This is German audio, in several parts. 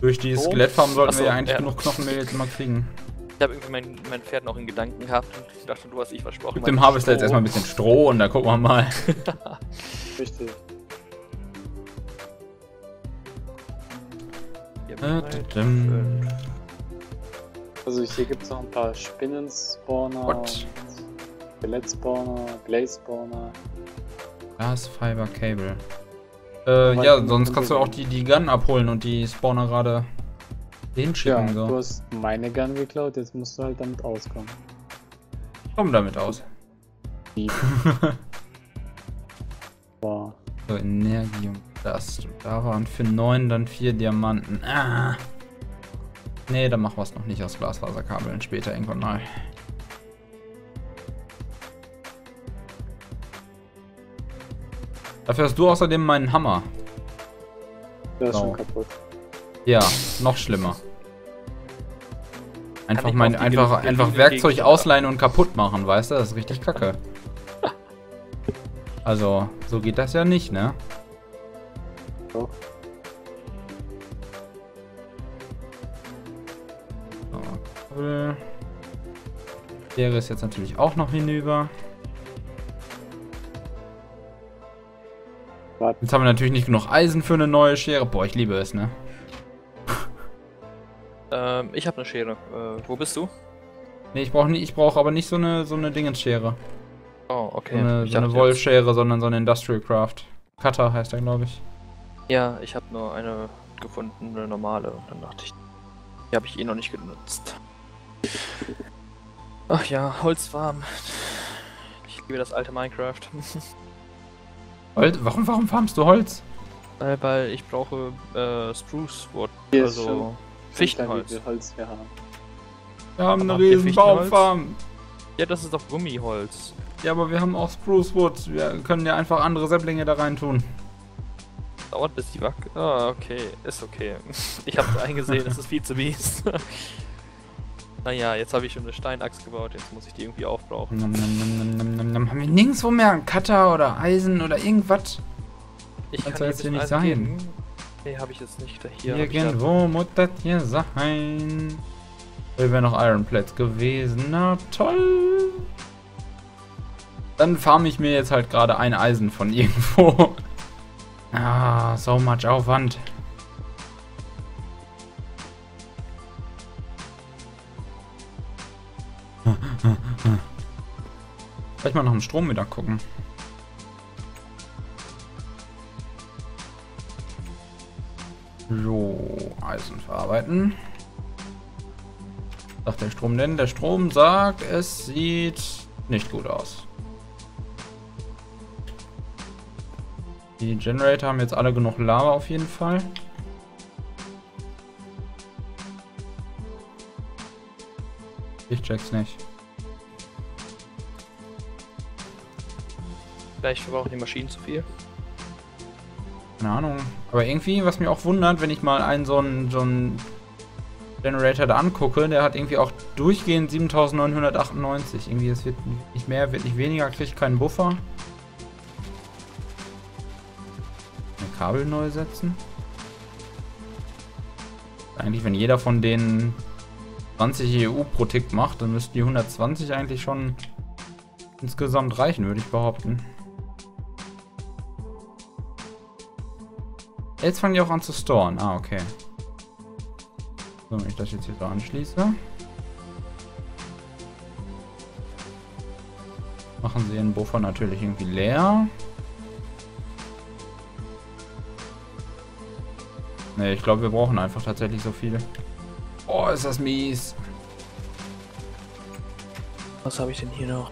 Durch die? Skelettfarm sollten Achso, wir ja eigentlich ja. genug Knochenmehl jetzt mal kriegen. Ich habe irgendwie mein, mein Pferd noch in Gedanken gehabt und ich dachte, du hast ich versprochen. Gib dem Harvester jetzt erstmal ein bisschen Stroh und dann gucken wir mal. Richtig. Ja, Äh, fünf. Also hier gibt es noch ein paar Spinnen-Spawner, What? Skelett-Spawner, Blaze-Spawner. Glas, Fiber, Cable. Äh, ja, sonst kannst du auch die, die Gun abholen und die Spawner gerade Ja, hinschicken. du so. hast meine Gun geklaut, jetzt musst du halt damit auskommen. Komm damit aus. Boah. So, Energie und. Und da waren für 9 dann 4 Diamanten. Ah. Nee, dann machen wir es noch nicht aus Glasfaserkabeln. Später irgendwann mal. Dafür hast du außerdem meinen Hammer. Der ist Oh. schon kaputt. Ja, noch schlimmer. Einfach, mein, einfach, einfach Werkzeug ausleihen und kaputt machen, weißt du? Das ist richtig kacke. Also, so geht das ja nicht, ne? Doch. So, Kabel. Schere ist jetzt natürlich auch noch hinüber. Warte. Jetzt haben wir natürlich nicht genug Eisen für eine neue Schere. Boah, ich liebe es, ne? Ähm, ich habe eine Schere. Äh, wo bist du? Ne, ich brauche ich brauch aber nicht so eine, so eine Dingensschere. Oh, So okay. eine, Ich so eine Wollschere, sondern so eine Industrial Craft. Cutter heißt der, glaube ich. Ja, ich habe nur eine gefunden, eine normale. Und dann dachte ich, die habe ich eh noch nicht genutzt. Ach ja, Holzfarm. Ich liebe das alte Minecraft. Holz? Warum, warum farmst du Holz? Weil, weil ich brauche äh, Spruce Wood, Hier also Fichtenholz. Wie Holz wir haben. Wir haben Aber eine riesen? Baumfarm. Ja, das ist doch Gummiholz. Ja, aber wir haben auch Spruce Wood. Wir können ja einfach andere Säpplinge da rein tun. Dauert bis die Wack. Ah, okay, ist okay. Ich habe eingesehen, es ist viel zu mies. naja, jetzt habe ich schon eine Steinaxt gebaut, jetzt muss ich die irgendwie aufbrauchen. Nom, nom, nom. Haben wir nirgendwo mehr einen Cutter oder Eisen oder irgendwas? Ich Kann's dir jetzt hier nicht sein. Geben. Nee, habe ich jetzt nicht. Hier Irgendwo muss das hier sein. Hier wäre noch Iron Plates gewesen. Na toll. Dann farme ich mir jetzt halt gerade ein Eisen von irgendwo. Ah, so much Aufwand. Vielleicht mal nach dem Strom wieder gucken. So, Eisen verarbeiten. Sagt der Strom denn? Der Strom sagt, es sieht nicht gut aus. Die Generator haben jetzt alle genug Lava auf jeden Fall. Ich check's nicht. Vielleicht verbrauchen die Maschinen zu viel. Keine Ahnung. Aber irgendwie, was mir auch wundert, wenn ich mal einen so einen, so einen Generator da angucke, der hat irgendwie auch durchgehend 7998. Irgendwie, es wird nicht mehr, wird nicht weniger, kriegt keinen Buffer. Ein Kabel neu setzen. Eigentlich, wenn jeder von denen 20 EU pro Tick macht, dann müssten die 120 eigentlich schon insgesamt reichen, würde ich behaupten. Jetzt fangen die auch an zu storen. Ah, okay. So, wenn ich das jetzt hier so anschließe. Machen sie ihren Buffer natürlich irgendwie leer. Ne, ich glaube, wir brauchen einfach tatsächlich so viele. Oh, ist das mies. Was habe ich denn hier noch?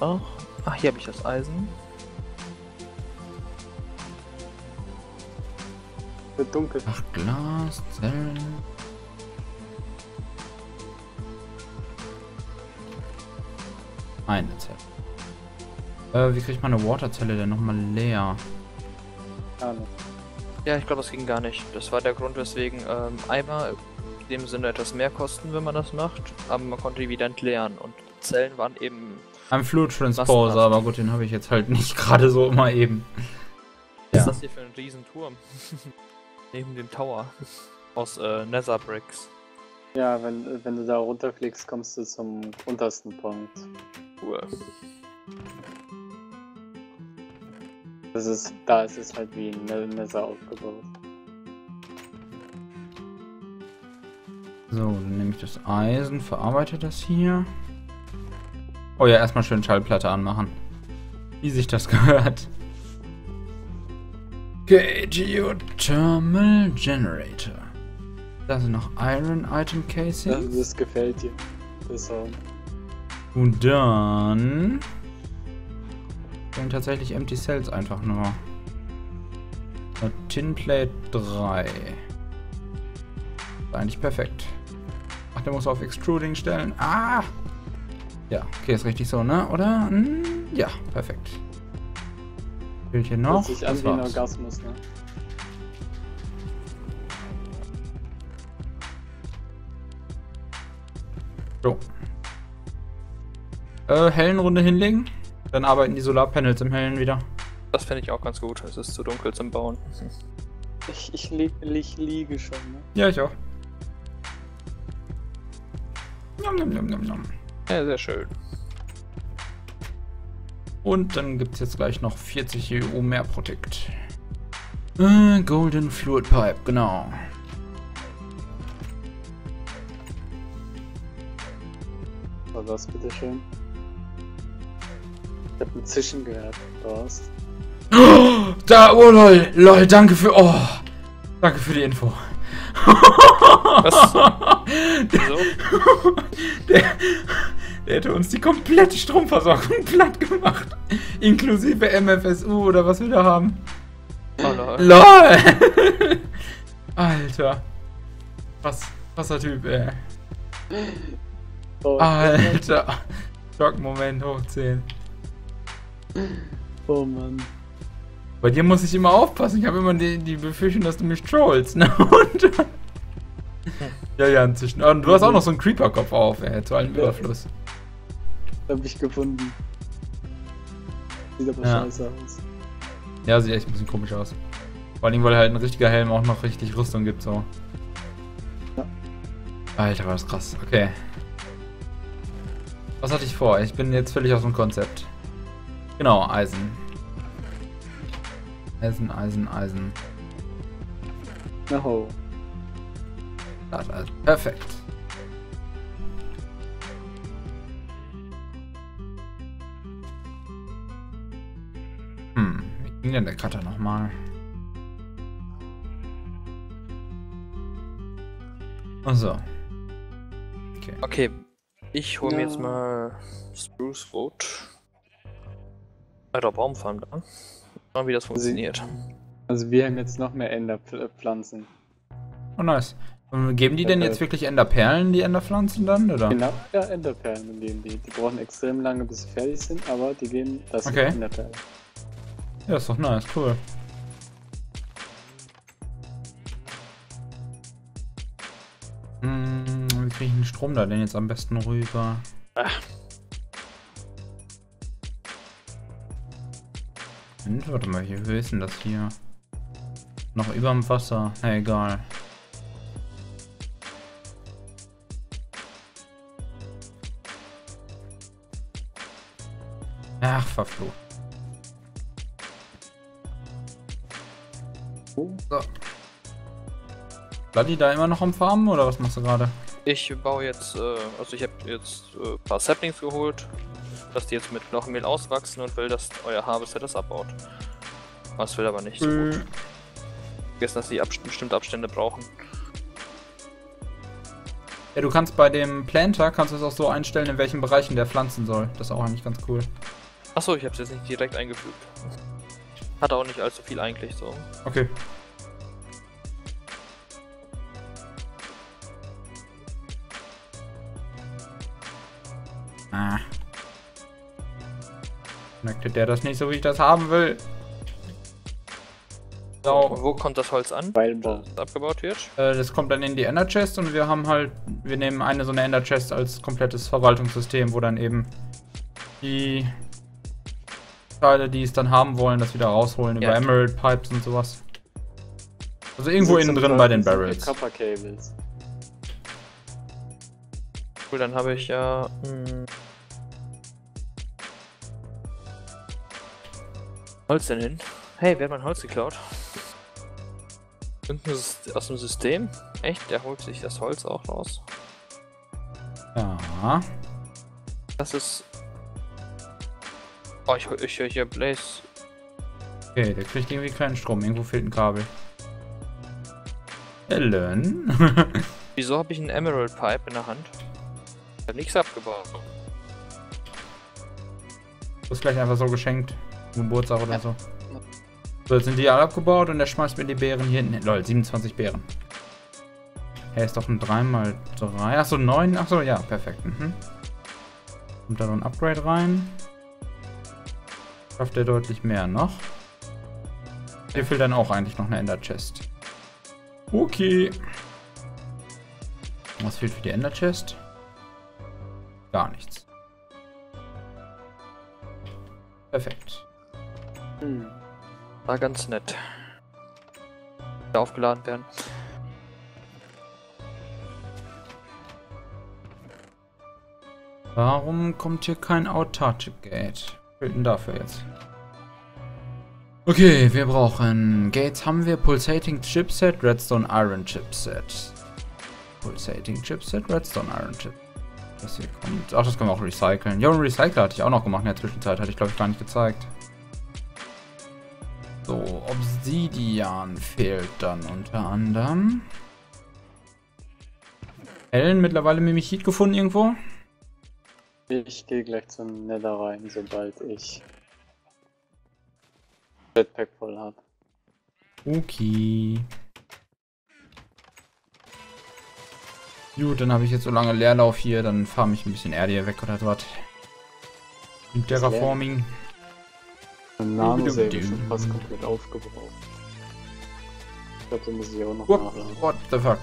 Oh. Ach, hier habe ich das Eisen. Dunkel. Ach, Glas, Zellen. Eine Zelle. Äh, wie kriegt man eine Waterzelle denn nochmal leer? Ja, ich glaube, das ging gar nicht. Das war der Grund, weswegen ähm, Eimer in dem Sinne etwas mehr kosten, wenn man das macht, aber man konnte die wieder entleeren und Zellen waren eben. Ein Fluid Transposer, aber gut, den habe ich jetzt halt nicht gerade so immer eben. Ja. das hier für ein Riesenturm? Neben dem Tower. Aus äh, Nether Bricks. Ja, wenn, wenn du da runterfliegst, kommst du zum untersten Punkt. Cool. Das ist, da ist es halt wie ein Ne- Nether aufgebaut. So, dann nehme ich das Eisen, verarbeite das hier. Oh ja, erstmal schön Schallplatte anmachen. Wie sich das gehört. Okay, Geothermal Generator. Da sind noch Iron Item Das, Casing. das gefällt dir. Das Sound. Und dann. Dann tatsächlich Empty Cells einfach nur. Tinplate 3. Ist eigentlich perfekt. Ach, der muss auf Extruding stellen. Ah! Ja, okay, ist richtig so, ne? Oder? Hm, ja, perfekt. Fehlt hier noch. An Das wie ein. Orgasmus, ne? So. Äh, hellen Runde hinlegen. Dann arbeiten die Solarpanels im Hellen wieder. Das fände ich auch ganz gut. Es ist zu dunkel zum Bauen. Ich, ich, li ich liege schon, ne? Ja, ich auch. Nom, nom, nom, nom, nom. Ja, sehr schön. Und dann gibt es jetzt gleich noch 40 EU mehr Protect. Äh, Golden Fluid Pipe, genau. War was, bitteschön? Ich hab ein Zischen gehört. Was? Da, oh lol, lol, danke für, oh, danke für die Info. Was? Wieso? Der, der hätte uns die komplette Stromversorgung platt gemacht. Inklusive MFSU oder was wir da haben. Oh, lol. LOL! Alter. Was, krasser Typ, ey. Oh, Alter. Schockmoment hoch 10. oh Mann. Bei dir muss ich immer aufpassen. Ich habe immer die, die Befürchtung, dass du mich trollst, ne? Und, ja, ja, inzwischen. Und du hast auch noch so einen Creeper-Kopf auf, ey, zu allem. Überfluss. Hab ich gefunden. Sieht aber Ja. scheiße aus. Ja, sieht echt ein bisschen komisch aus. Vor allem, weil halt ein richtiger Helm auch noch richtig Rüstung gibt, so. Ja. Alter, war das krass. Okay. Was hatte ich vor? Ich bin jetzt völlig aus dem Konzept. Genau, Eisen. Eisen, Eisen, Eisen. No. Das Eisen. Perfekt. Hm, wie ging denn der Cutter nochmal? Achso. Okay. Okay, ich hole mir Ja. jetzt mal Spruce Wood. Alter Baumfarm da. Schauen, wie das funktioniert. Also wir haben jetzt noch mehr Enderpflanzen. Oh, nice. Und geben die denn jetzt wirklich Enderperlen, die Enderpflanzen dann, oder? Genau, ja, Enderperlen geben die. Die brauchen extrem lange, bis sie fertig sind, aber die geben das Okay. Enderperlen. Ja, ist doch nice, cool. Hm, wie kriege ich den Strom da denn jetzt am besten rüber? Ach. Moment, warte mal, wie höher ist denn das hier? Noch überm Wasser. Na egal. Ach, verflucht. So. Bloody da immer noch am Farmen oder was machst du gerade? Ich baue jetzt, äh, also ich habe jetzt äh, ein paar Saplings geholt, dass die jetzt mit Knochenmehl auswachsen und will, dass euer Harvester das abbaut. Was will aber nicht so Äh. gut. Vergessen, dass die Abst bestimmte Abstände brauchen. Ja, du kannst bei dem Planter kannst du es auch so einstellen, in welchen Bereichen der pflanzen soll. Das ist auch eigentlich ganz cool. Achso, ich habe es jetzt nicht direkt eingefügt. Hat auch nicht allzu viel eigentlich so. Okay. Ah. Möchte der das nicht so, wie ich das haben will? So, Wo kommt das Holz an? Weinbau. Das abgebaut wird? äh, das kommt dann in die Ender Chest und wir haben halt, wir nehmen eine so eine Ender Chest als komplettes Verwaltungssystem, wo dann eben die Teile, die es dann haben wollen, das wieder rausholen Ja. über Emerald Pipes und sowas. Also irgendwo innen drin bei den Barrels. Copper Cables. Cool, dann habe ich ja. Mh, Holz denn hin? Hey, wer hat mein Holz geklaut? Aus dem System? Echt? Der holt sich das Holz auch raus? Ja. Das ist. Oh, ich, hö- ich höre hier Blaze. Okay, der kriegt irgendwie keinen Strom. Irgendwo fehlt ein Kabel. Ellen? Wieso habe ich einen Emerald Pipe in der Hand? Ich habe nichts abgebaut. Das ist vielleicht einfach so geschenkt. Geburtstag oder so. So, jetzt sind die alle abgebaut und er schmeißt mir die Beeren hier hinten hin. Lol, 27 Beeren. Hey, ist doch ein 3x3. Achso, 9. Achso, ja, perfekt. Mhm. Kommt da noch ein Upgrade rein. Schafft er deutlich mehr noch. Hier fehlt dann auch eigentlich noch eine Ender Chest. Okay. Was fehlt für die Ender Chest? Gar nichts. Perfekt. Hm. War ganz nett. Aufgeladen werden. Warum kommt hier kein Autarchic Gate? Fehlt denn dafür jetzt? Okay, wir brauchen Gates haben wir Pulsating Chipset, Redstone Iron Chipset. Pulsating Chipset, Redstone Iron Chip. Was hier kommt. Ach, das können wir auch recyceln. Ja, einen Recycler hatte ich auch noch gemacht in der Zwischenzeit. Hatte ich, glaube ich, gar nicht gezeigt. So, Obsidian fehlt dann unter anderem. Ellen, mittlerweile Mimichit gefunden irgendwo? Ich gehe gleich zum Nether rein, sobald ich Jetpack voll habe. Okay. Gut, dann habe ich jetzt so lange Leerlauf hier, dann farm ich ein bisschen Erde hier weg oder was. Mit Das Terraforming. Nanosäge ist schon fast komplett aufgebraucht. Ich glaube, da muss ich auch noch What, nachladen. what the fuck?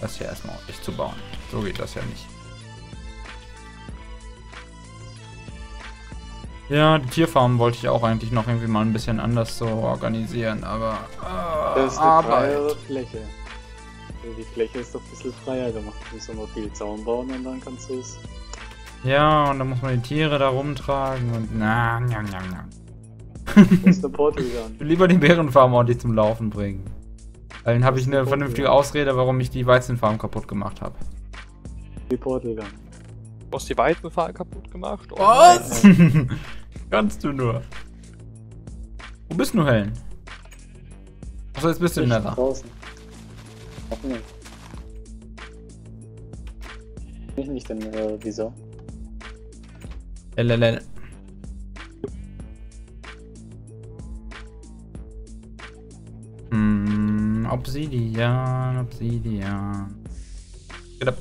Das hier erstmal ordentlich zu bauen. So geht das ja nicht. Ja, die Tierfarm wollte ich auch eigentlich noch irgendwie mal ein bisschen anders so organisieren, aber äh, Das ist eine Arbeit. Fläche. Die Fläche ist doch ein bisschen freier gemacht. Du musst noch viel Zaun bauen und dann kannst du es. Ja, und dann muss man die Tiere da rumtragen und na, na, na, na. Du musst eine will lieber die Bärenfarm ordentlich zum Laufen bringen. Dann habe ich eine vernünftige. Ausrede, warum ich die Weizenfarm kaputt gemacht habe. Die Portal gun. Du hast die Weizenfahrt kaputt gemacht? Oh Was? Kannst du nur. Wo bist du, Helen? Achso, jetzt bist du in Ich der draußen. Ach nee. Ich nicht denn, äh, wieso? LLL. Obsidian, Obsidian. Get up.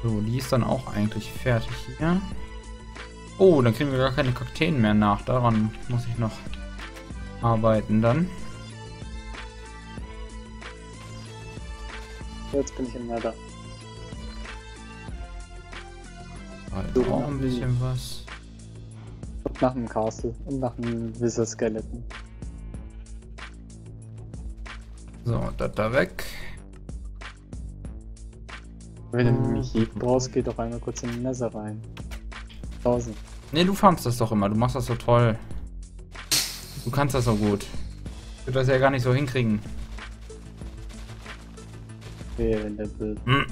So, die ist dann auch eigentlich fertig hier. Oh, dann kriegen wir gar keine Kakteen mehr nach. Daran muss ich noch arbeiten dann. Jetzt bin ich im Nether. Also auch ein bisschen was. Nach dem Castle und nach dem Wizard Skeleton. So, das da weg. Wenn du mich hier brauchst, geh doch einmal kurz in den Nether rein. 1000. Nee, du farmst das doch immer. Du machst das so toll. Du kannst das so gut. Ich würde das ja gar nicht so hinkriegen. Wehe, wenn der böse.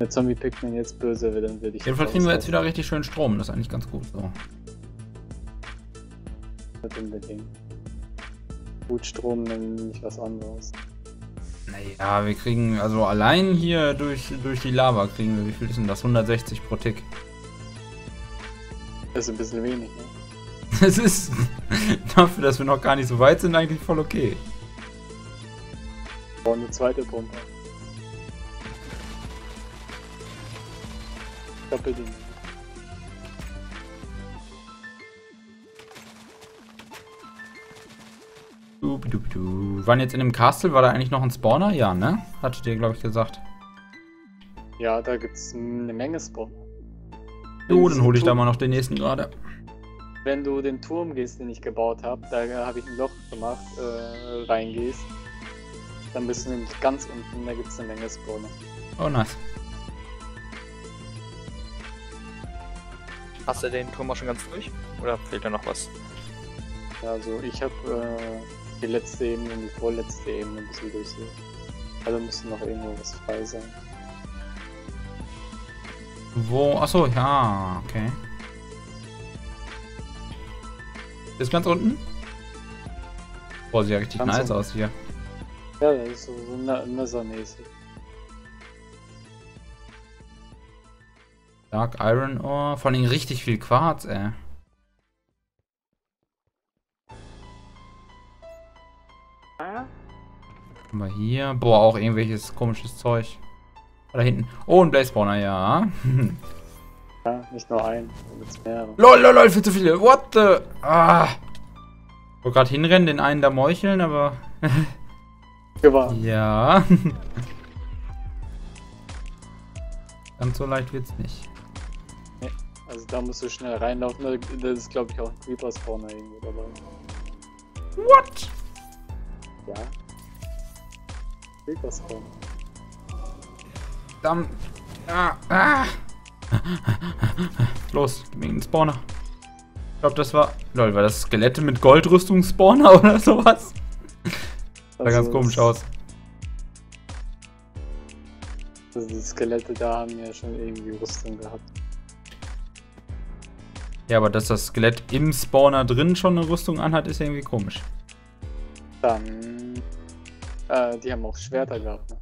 Der Zombie Pikmin jetzt böse wird, dann würde ich. Jedenfalls kriegen wir jetzt wieder richtig schön Strom. Das ist eigentlich ganz gut so. Nicht unbedingt. Gut Strom, nicht was anderes. Naja, wir kriegen, also allein hier durch, durch die Lava kriegen wir, wie viel ist denn das? 160 pro Tick. Das ist ein bisschen wenig, ne? Das ist dafür, dass wir noch gar nicht so weit sind, eigentlich voll okay. Wir brauchen eine zweite Pumpe. Doppelding. Waren jetzt in dem Castle, war da eigentlich noch ein Spawner? Ja, ne? Hattet ihr, glaube ich, gesagt. Ja, da gibt's eine Menge Spawn. Jo, dann hole ich da mal noch den nächsten gerade. Wenn du den Turm gehst, den ich gebaut habe, da habe ich ein Loch gemacht, äh, reingehst, dann bist du nämlich ganz unten, da gibt es eine Menge Spawner. Oh, nice. Hast du den Turm auch schon ganz durch? Oder fehlt da noch was? Ja, also ich habe äh, die letzte Ebene und die vorletzte Ebene ein bisschen durch. Also müsste noch irgendwo was frei sein. Wo? Achso, ja, okay. Ist ganz unten? Boah, sieht ja richtig ganz nice unten. aus hier. Ja, das ist so, so messermäßig. Dark Iron Ore. Vor allem richtig viel Quarz, ey. Haben wir hier. Boah, auch irgendwelches komisches Zeug. Da hinten. Oh, ein Blaze Spawner, ja. ja, nicht nur ein, jetzt mehrere. Lol, lol, lol, viel zu viele. What the? Ah. Ich wollte gerade hinrennen, den einen da meucheln, aber. Gewonnen. Ja. Ganz so leicht wird's nicht. Nee, also da musst du schnell reinlaufen. Da ist, glaube ich, auch ein Creeper Spawner irgendwo dabei. What? Ja. Creeper Spawner. Dann. Ah, ah. Los, gib mir einen Spawner. Ich glaube, das war. Lol, war das Skelette mit Goldrüstung-Spawner oder sowas? Sah also ganz komisch aus. Also die Skelette da haben ja schon irgendwie Rüstung gehabt. Ja, aber dass das Skelett im Spawner drin schon eine Rüstung anhat, ist irgendwie komisch. Dann. Äh, die haben auch Schwerter gehabt, ne?